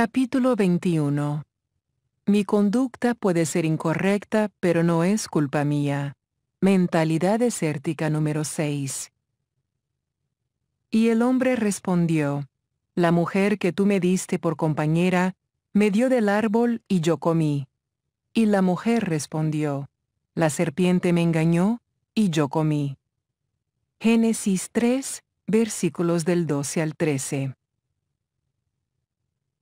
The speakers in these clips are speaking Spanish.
Capítulo 21 Mi conducta puede ser incorrecta, pero no es culpa mía. Mentalidad desértica número 6. Y el hombre respondió, La mujer que tú me diste por compañera, me dio del árbol y yo comí. Y la mujer respondió, La serpiente me engañó y yo comí. Génesis 3, versículos del 12 al 13.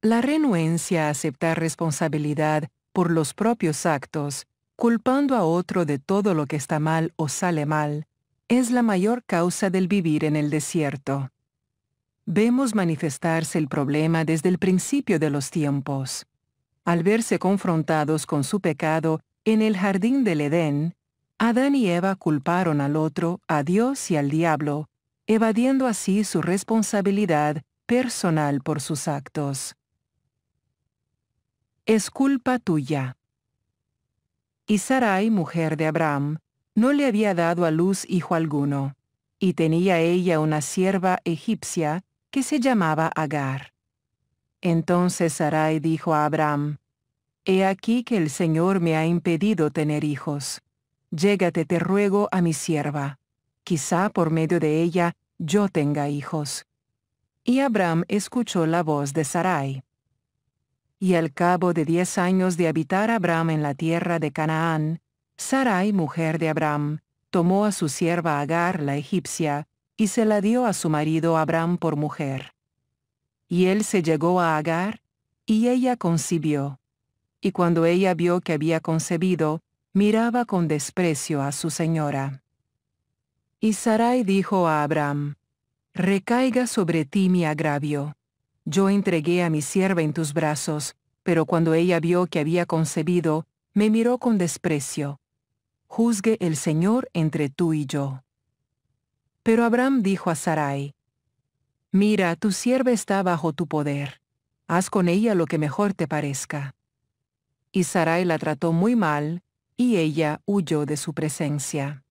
La renuencia a aceptar responsabilidad por los propios actos, culpando a otro de todo lo que está mal o sale mal, es la mayor causa del vivir en el desierto. Vemos manifestarse el problema desde el principio de los tiempos. Al verse confrontados con su pecado en el jardín del Edén, Adán y Eva culparon al otro, a Dios y al diablo, evadiendo así su responsabilidad personal por sus actos. Es culpa tuya. Y Sarai, mujer de Abraham, no le había dado a luz hijo alguno, y tenía ella una sierva egipcia que se llamaba Agar. Entonces Sarai dijo a Abraham, He aquí que el Señor me ha impedido tener hijos. Llégate, te ruego, a mi sierva. Quizá por medio de ella yo tenga hijos. Y Abraham escuchó la voz de Sarai. Y al cabo de diez años de habitar Abraham en la tierra de Canaán, Sarai, mujer de Abraham, tomó a su sierva Agar, la egipcia, y se la dio a su marido Abraham por mujer. Y él se llegó a Agar, y ella concibió. Y cuando ella vio que había concebido, miraba con desprecio a su señora. Y Sarai dijo a Abraham, Recaiga sobre ti mi agravio. Yo entregué a mi sierva en tus brazos, pero cuando ella vio que había concebido, me miró con desprecio juzgue el Señor entre tú y yo. Pero Abraham dijo a Sarai, Mira, tu sierva está bajo tu poder, haz con ella lo que mejor te parezca. Y Sarai la trató muy mal, y ella huyó de su presencia.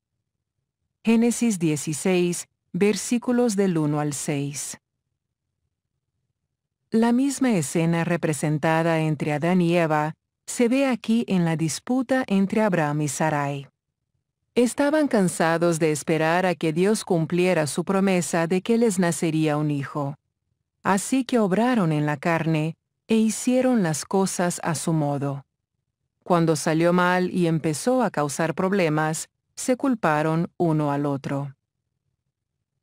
Génesis 16, versículos del 1 al 6. La misma escena representada entre Adán y Eva se ve aquí en la disputa entre Abraham y Sarai. Estaban cansados de esperar a que Dios cumpliera su promesa de que les nacería un hijo. Así que obraron en la carne e hicieron las cosas a su modo. Cuando salió mal y empezó a causar problemas, se culparon uno al otro.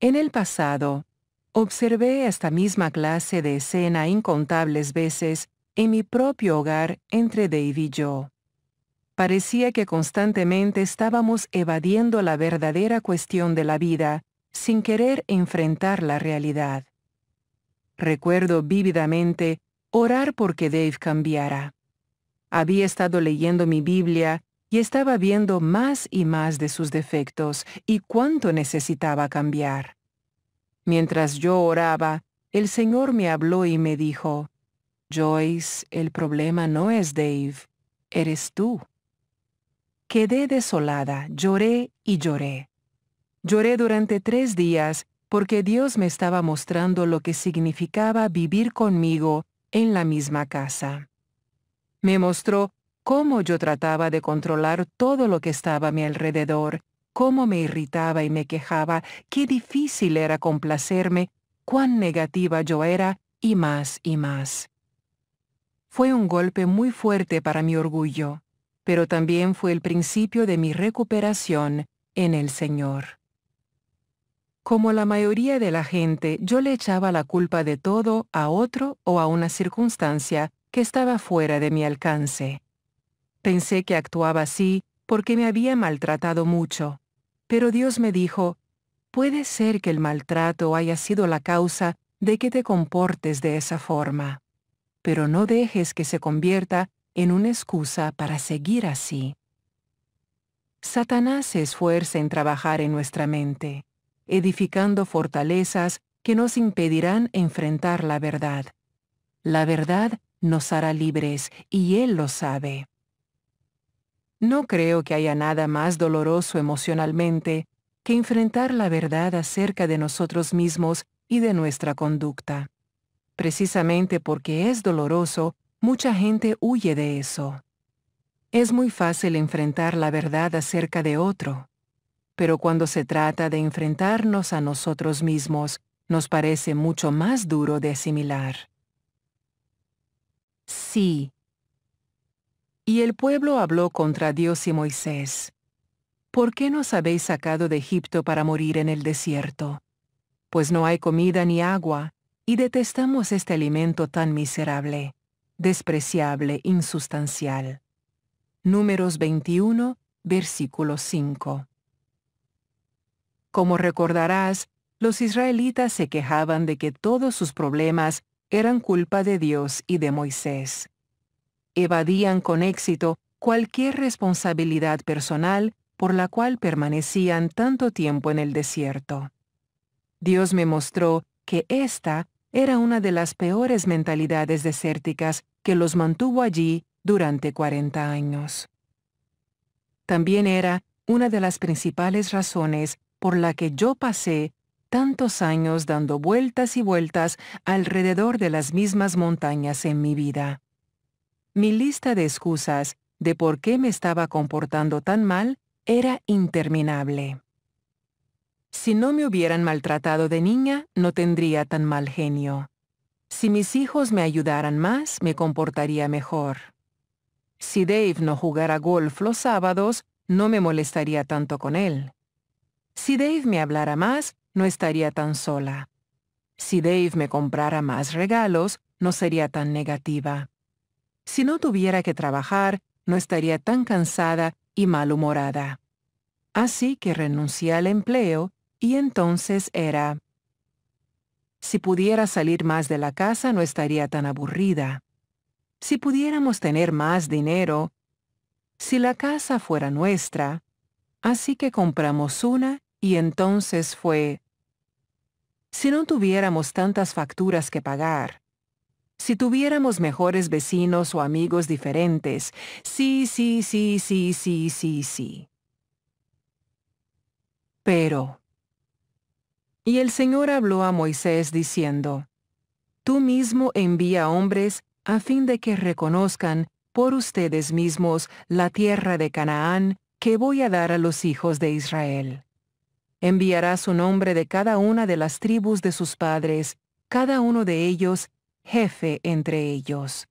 En el pasado, observé esta misma clase de escena incontables veces en mi propio hogar entre Dave y yo. Parecía que constantemente estábamos evadiendo la verdadera cuestión de la vida sin querer enfrentar la realidad. Recuerdo vívidamente orar porque Dave cambiara. Había estado leyendo mi Biblia y estaba viendo más y más de sus defectos y cuánto necesitaba cambiar. Mientras yo oraba, el Señor me habló y me dijo, Joyce, el problema no es Dave, eres tú. Quedé desolada, lloré y lloré. Lloré durante tres días porque Dios me estaba mostrando lo que significaba vivir conmigo en la misma casa. Me mostró cómo yo trataba de controlar todo lo que estaba a mi alrededor, cómo me irritaba y me quejaba, qué difícil era complacerme, cuán negativa yo era y más y más. Fue un golpe muy fuerte para mi orgullo, pero también fue el principio de mi recuperación en el Señor. Como la mayoría de la gente, yo le echaba la culpa de todo a otro o a una circunstancia que estaba fuera de mi alcance. Pensé que actuaba así porque me había maltratado mucho, pero Dios me dijo, puede ser que el maltrato haya sido la causa de que te comportes de esa forma pero no dejes que se convierta en una excusa para seguir así. Satanás se esfuerza en trabajar en nuestra mente, edificando fortalezas que nos impedirán enfrentar la verdad. La verdad nos hará libres y Él lo sabe. No creo que haya nada más doloroso emocionalmente que enfrentar la verdad acerca de nosotros mismos y de nuestra conducta. Precisamente porque es doloroso, mucha gente huye de eso. Es muy fácil enfrentar la verdad acerca de otro, pero cuando se trata de enfrentarnos a nosotros mismos, nos parece mucho más duro de asimilar. Sí. Y el pueblo habló contra Dios y Moisés. ¿Por qué nos habéis sacado de Egipto para morir en el desierto? Pues no hay comida ni agua, y detestamos este alimento tan miserable, despreciable, insustancial. Números 21, versículo 5. Como recordarás, los israelitas se quejaban de que todos sus problemas eran culpa de Dios y de Moisés. Evadían con éxito cualquier responsabilidad personal por la cual permanecían tanto tiempo en el desierto. Dios me mostró que esta era una de las peores mentalidades desérticas que los mantuvo allí durante 40 años. También era una de las principales razones por la que yo pasé tantos años dando vueltas y vueltas alrededor de las mismas montañas en mi vida. Mi lista de excusas de por qué me estaba comportando tan mal era interminable. Si no me hubieran maltratado de niña, no tendría tan mal genio. Si mis hijos me ayudaran más, me comportaría mejor. Si Dave no jugara golf los sábados, no me molestaría tanto con él. Si Dave me hablara más, no estaría tan sola. Si Dave me comprara más regalos, no sería tan negativa. Si no tuviera que trabajar, no estaría tan cansada y malhumorada. Así que renuncié al empleo y entonces era... Si pudiera salir más de la casa no estaría tan aburrida. Si pudiéramos tener más dinero, si la casa fuera nuestra, así que compramos una y entonces fue, si no tuviéramos tantas facturas que pagar, si tuviéramos mejores vecinos o amigos diferentes, sí, sí, sí, sí, sí, sí, sí. Pero... Y el Señor habló a Moisés diciendo, Tú mismo envía hombres a fin de que reconozcan por ustedes mismos la tierra de Canaán que voy a dar a los hijos de Israel. Enviará su nombre de cada una de las tribus de sus padres, cada uno de ellos jefe entre ellos.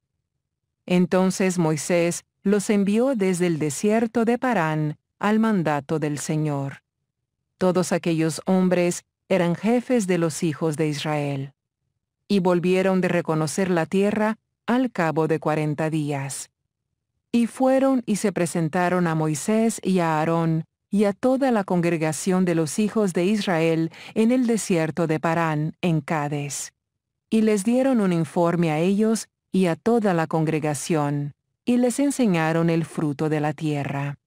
Entonces Moisés los envió desde el desierto de Parán al mandato del Señor. Todos aquellos hombres eran jefes de los hijos de Israel. Y volvieron de reconocer la tierra al cabo de cuarenta días. Y fueron y se presentaron a Moisés y a Aarón y a toda la congregación de los hijos de Israel en el desierto de Parán, en Cades. Y les dieron un informe a ellos y a toda la congregación, y les enseñaron el fruto de la tierra.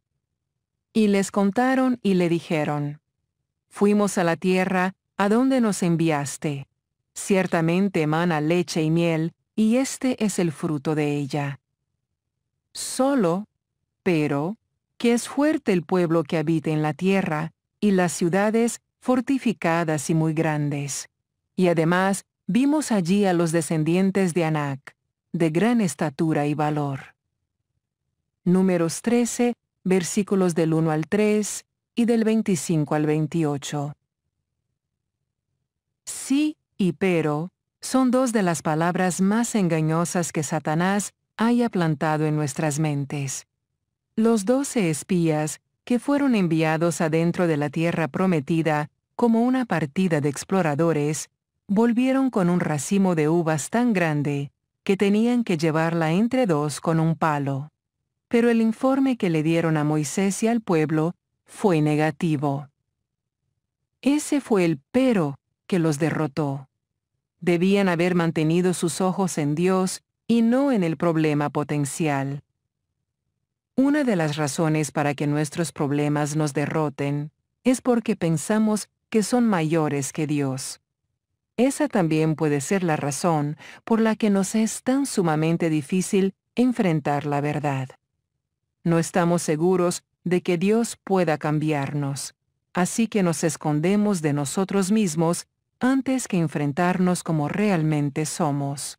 Y les contaron y le dijeron, Fuimos a la tierra a donde nos enviaste. Ciertamente emana leche y miel, y este es el fruto de ella. Solo, pero, que es fuerte el pueblo que habita en la tierra, y las ciudades fortificadas y muy grandes. Y además vimos allí a los descendientes de Anac, de gran estatura y valor. Números 13, versículos del 1 al 3 y del 25 al 28. Sí y pero son dos de las palabras más engañosas que Satanás haya plantado en nuestras mentes. Los doce espías, que fueron enviados adentro de la tierra prometida como una partida de exploradores, volvieron con un racimo de uvas tan grande que tenían que llevarla entre dos con un palo. Pero el informe que le dieron a Moisés y al pueblo fue negativo. Ese fue el pero que los derrotó. Debían haber mantenido sus ojos en Dios y no en el problema potencial. Una de las razones para que nuestros problemas nos derroten es porque pensamos que son mayores que Dios. Esa también puede ser la razón por la que nos es tan sumamente difícil enfrentar la verdad. No estamos seguros de que Dios pueda cambiarnos, así que nos escondemos de nosotros mismos antes que enfrentarnos como realmente somos.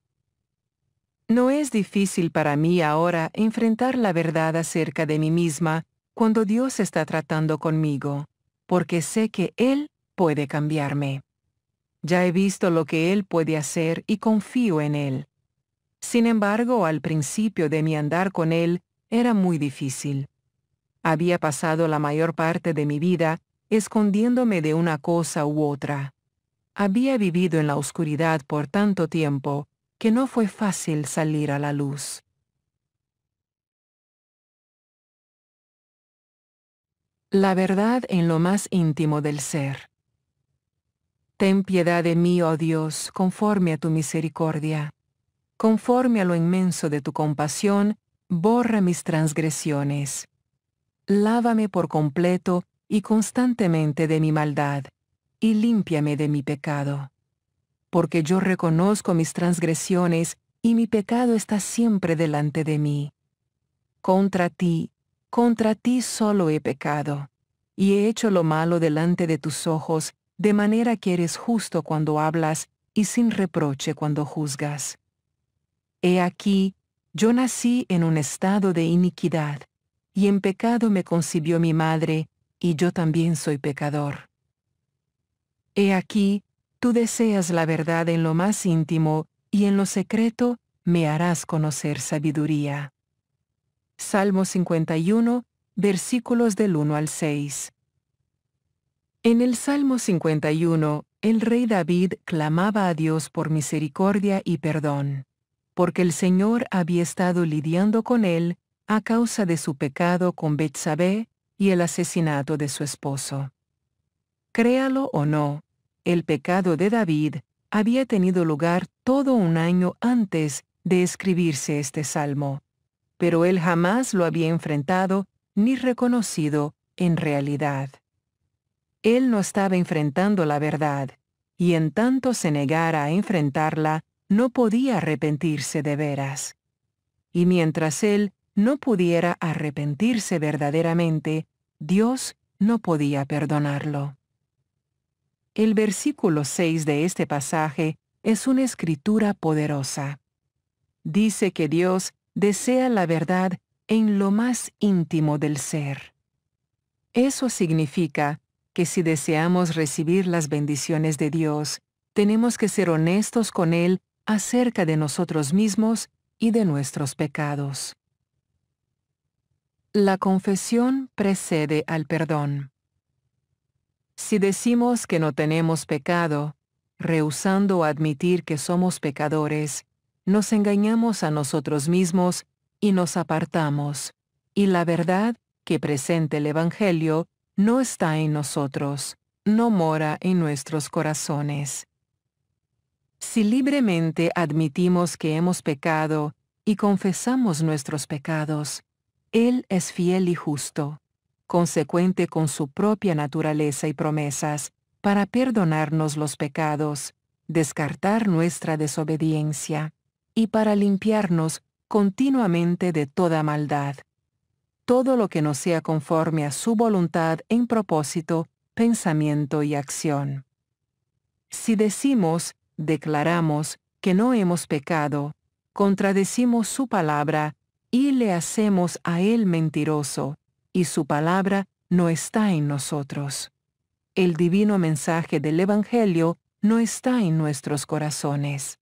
No es difícil para mí ahora enfrentar la verdad acerca de mí misma cuando Dios está tratando conmigo, porque sé que Él puede cambiarme. Ya he visto lo que Él puede hacer y confío en Él. Sin embargo, al principio de mi andar con Él era muy difícil. Había pasado la mayor parte de mi vida escondiéndome de una cosa u otra. Había vivido en la oscuridad por tanto tiempo que no fue fácil salir a la luz. La verdad en lo más íntimo del ser. Ten piedad de mí, oh Dios, conforme a tu misericordia. Conforme a lo inmenso de tu compasión, borra mis transgresiones. Lávame por completo y constantemente de mi maldad, y límpiame de mi pecado. Porque yo reconozco mis transgresiones y mi pecado está siempre delante de mí. Contra ti, contra ti solo he pecado, y he hecho lo malo delante de tus ojos, de manera que eres justo cuando hablas y sin reproche cuando juzgas. He aquí, yo nací en un estado de iniquidad, y en pecado me concibió mi madre, y yo también soy pecador. He aquí, tú deseas la verdad en lo más íntimo, y en lo secreto me harás conocer sabiduría. Salmo 51, versículos del 1 al 6. En el Salmo 51, el rey David clamaba a Dios por misericordia y perdón, porque el Señor había estado lidiando con él a causa de su pecado con Betsabé y el asesinato de su esposo. Créalo o no, el pecado de David había tenido lugar todo un año antes de escribirse este salmo, pero él jamás lo había enfrentado ni reconocido en realidad. Él no estaba enfrentando la verdad, y en tanto se negara a enfrentarla, no podía arrepentirse de veras. Y mientras él no pudiera arrepentirse verdaderamente, Dios no podía perdonarlo. El versículo 6 de este pasaje es una escritura poderosa. Dice que Dios desea la verdad en lo más íntimo del ser. Eso significa que si deseamos recibir las bendiciones de Dios, tenemos que ser honestos con Él acerca de nosotros mismos y de nuestros pecados. La confesión precede al perdón. Si decimos que no tenemos pecado, rehusando admitir que somos pecadores, nos engañamos a nosotros mismos y nos apartamos, y la verdad que presenta el Evangelio no está en nosotros, no mora en nuestros corazones. Si libremente admitimos que hemos pecado y confesamos nuestros pecados, Él es fiel y justo, consecuente con su propia naturaleza y promesas, para perdonarnos los pecados, descartar nuestra desobediencia, y para limpiarnos continuamente de toda maldad todo lo que no sea conforme a su voluntad en propósito, pensamiento y acción. Si decimos, declaramos, que no hemos pecado, contradecimos su palabra y le hacemos a él mentiroso, y su palabra no está en nosotros. El divino mensaje del Evangelio no está en nuestros corazones.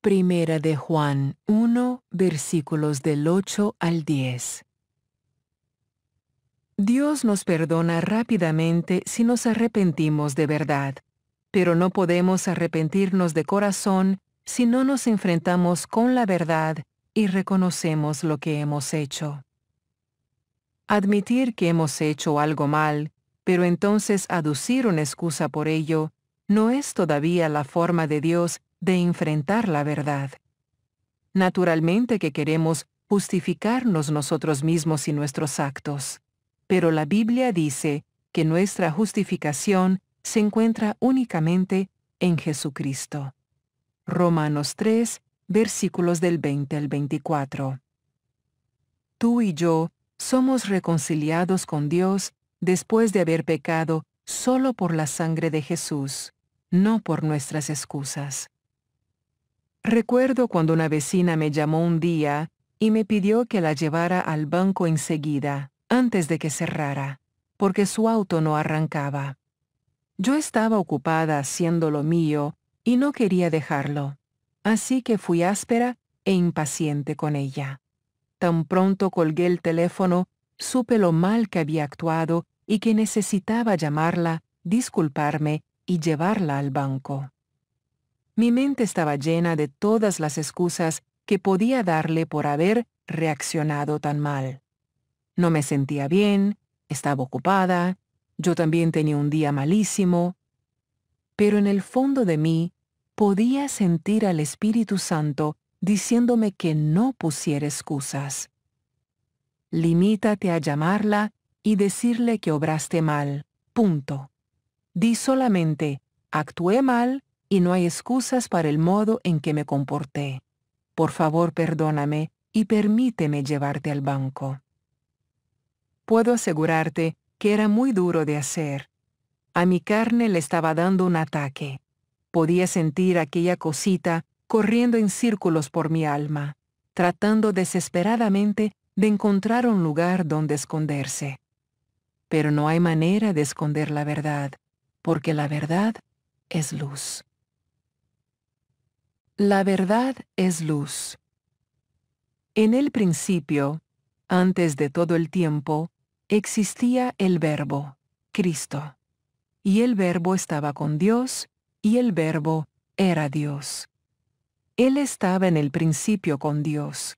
Primera de Juan 1, versículos del 8 al 10. Dios nos perdona rápidamente si nos arrepentimos de verdad, pero no podemos arrepentirnos de corazón si no nos enfrentamos con la verdad y reconocemos lo que hemos hecho. Admitir que hemos hecho algo mal, pero entonces aducir una excusa por ello, no es todavía la forma de Dios de enfrentar la verdad. Naturalmente que queremos justificarnos nosotros mismos y nuestros actos pero la Biblia dice que nuestra justificación se encuentra únicamente en Jesucristo. Romanos 3, versículos del 20 al 24. Tú y yo somos reconciliados con Dios después de haber pecado solo por la sangre de Jesús, no por nuestras excusas. Recuerdo cuando una vecina me llamó un día y me pidió que la llevara al banco enseguida, antes de que cerrara, porque su auto no arrancaba. Yo estaba ocupada haciendo lo mío y no quería dejarlo, así que fui áspera e impaciente con ella. Tan pronto colgué el teléfono, supe lo mal que había actuado y que necesitaba llamarla, disculparme y llevarla al banco. Mi mente estaba llena de todas las excusas que podía darle por haber reaccionado tan mal. No me sentía bien, estaba ocupada, yo también tenía un día malísimo, pero en el fondo de mí podía sentir al Espíritu Santo diciéndome que no pusiera excusas. Limítate a llamarla y decirle que obraste mal. Punto. Di solamente, actué mal y no hay excusas para el modo en que me comporté. Por favor, perdóname y permíteme llevarte al banco. Puedo asegurarte que era muy duro de hacer. A mi carne le estaba dando un ataque. Podía sentir aquella cosita corriendo en círculos por mi alma, tratando desesperadamente de encontrar un lugar donde esconderse. Pero no hay manera de esconder la verdad, porque la verdad es luz. La verdad es luz. En el principio, antes de todo el tiempo, existía el Verbo, Cristo. Y el Verbo estaba con Dios, y el Verbo era Dios. Él estaba en el principio con Dios.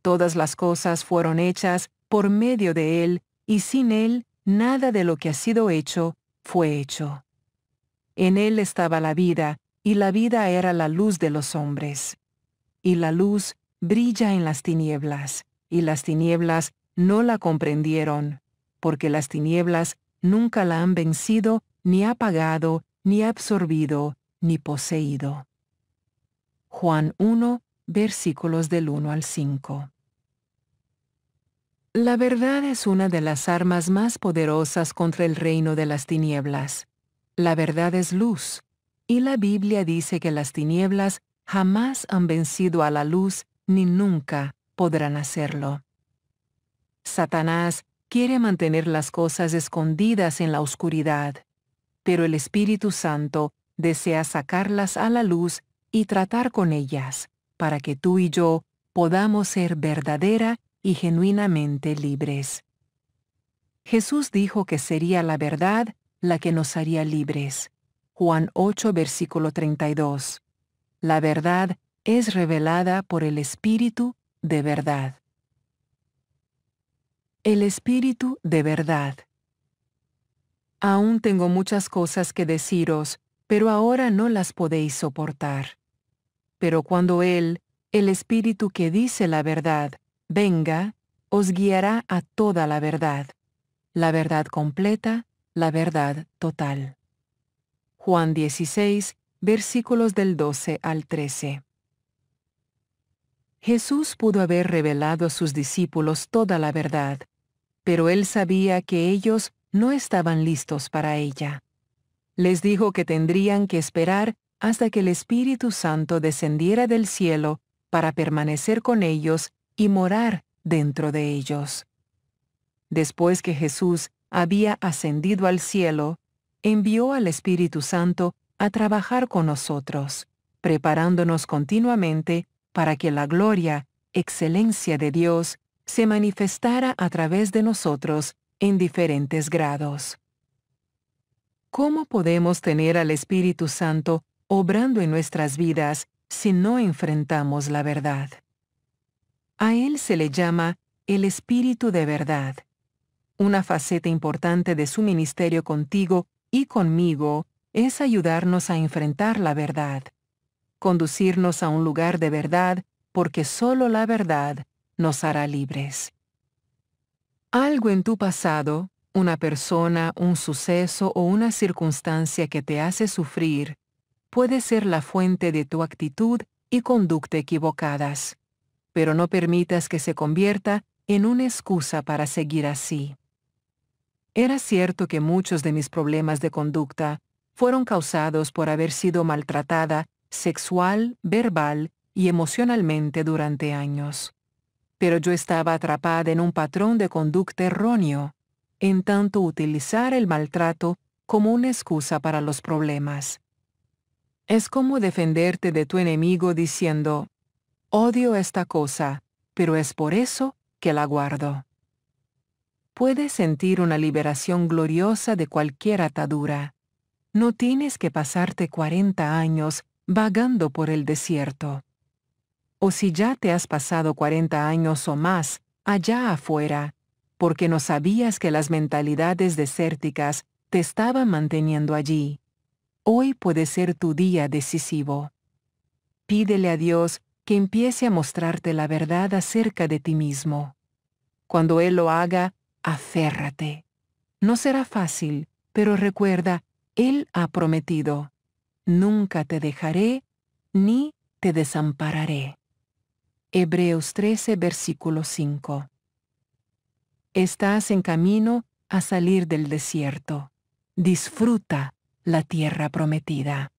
Todas las cosas fueron hechas por medio de Él, y sin Él nada de lo que ha sido hecho fue hecho. En Él estaba la vida, y la vida era la luz de los hombres. Y la luz brilla en las tinieblas, y las tinieblas no la comprendieron, porque las tinieblas nunca la han vencido, ni apagado, ni absorbido, ni poseído. Juan 1, versículos del 1 al 5. La verdad es una de las armas más poderosas contra el reino de las tinieblas. La verdad es luz, y la Biblia dice que las tinieblas jamás han vencido a la luz ni nunca podrán hacerlo. Satanás quiere mantener las cosas escondidas en la oscuridad, pero el Espíritu Santo desea sacarlas a la luz y tratar con ellas, para que tú y yo podamos ser verdadera y genuinamente libres. Jesús dijo que sería la verdad la que nos haría libres. Juan 8, versículo 32. La verdad es revelada por el Espíritu de verdad. El Espíritu de verdad. Aún tengo muchas cosas que deciros, pero ahora no las podéis soportar. Pero cuando Él, el Espíritu que dice la verdad, venga, os guiará a toda la verdad, la verdad completa, la verdad total. Juan 16, versículos del 12 al 13. Jesús pudo haber revelado a sus discípulos toda la verdad, pero él sabía que ellos no estaban listos para ella. Les dijo que tendrían que esperar hasta que el Espíritu Santo descendiera del cielo para permanecer con ellos y morar dentro de ellos. Después que Jesús había ascendido al cielo, envió al Espíritu Santo a trabajar con nosotros, preparándonos continuamente para que la gloria, excelencia de Dios, se manifestara a través de nosotros en diferentes grados. ¿Cómo podemos tener al Espíritu Santo obrando en nuestras vidas si no enfrentamos la verdad? A Él se le llama el Espíritu de verdad. Una faceta importante de su ministerio contigo y conmigo es ayudarnos a enfrentar la verdad, conducirnos a un lugar de verdad, porque solo la verdad nos hará libres. Algo en tu pasado, una persona, un suceso o una circunstancia que te hace sufrir, puede ser la fuente de tu actitud y conducta equivocadas, pero no permitas que se convierta en una excusa para seguir así. Era cierto que muchos de mis problemas de conducta fueron causados por haber sido maltratada sexual, verbal y emocionalmente durante años. Pero yo estaba atrapada en un patrón de conducta erróneo, en tanto utilizar el maltrato como una excusa para los problemas. Es como defenderte de tu enemigo diciendo, odio esta cosa, pero es por eso que la guardo. Puedes sentir una liberación gloriosa de cualquier atadura. No tienes que pasarte 40 años vagando por el desierto. O si ya te has pasado 40 años o más allá afuera, porque no sabías que las mentalidades desérticas te estaban manteniendo allí. Hoy puede ser tu día decisivo. Pídele a Dios que empiece a mostrarte la verdad acerca de ti mismo. Cuando Él lo haga, aférrate. No será fácil, pero recuerda, Él ha prometido, nunca te dejaré ni te desampararé. Hebreos 13, versículo 5. Estás en camino a salir del desierto. Disfruta la tierra prometida.